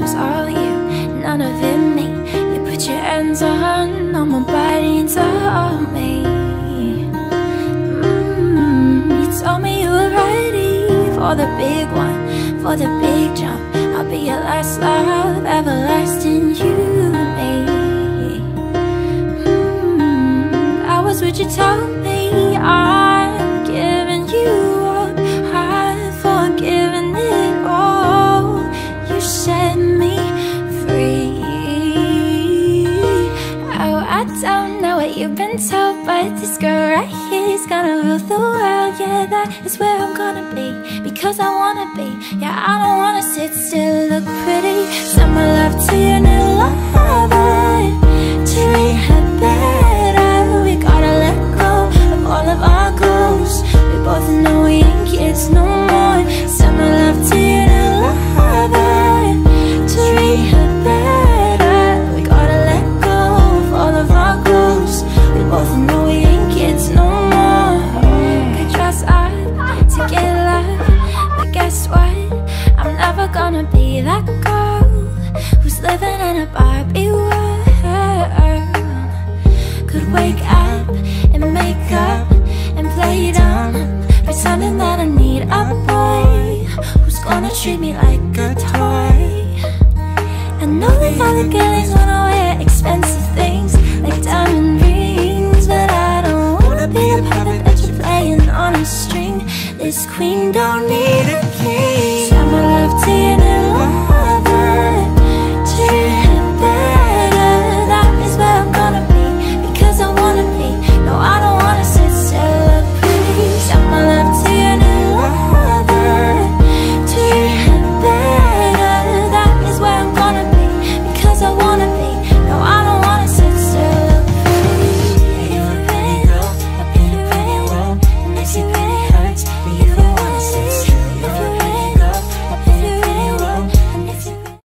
was all you, none of it me. You put your hands on, on my body and told me. Mm, you told me you were ready for the big one, for the big jump. I'll be your last love, everlasting you and me. Mm, I was what you told me. I'm I don't know what you've been told, but this girl right here is gonna rule the world. Yeah, that is where I'm gonna be because I wanna be. Yeah, I don't wanna sit still, look pretty. Send my love to your new lover. Treat her better. We gotta let go of all of our goals. We both know we ain't kids no more. that girl who's living in a Barbie world. Could wake up and make up and play dumb, pretending that I need a boy who's gonna treat me like a toy. I know that all the girlies wanna wear expensive things like diamond rings, but I don't wanna be a puppet that you're playing on a string. This queen don't need.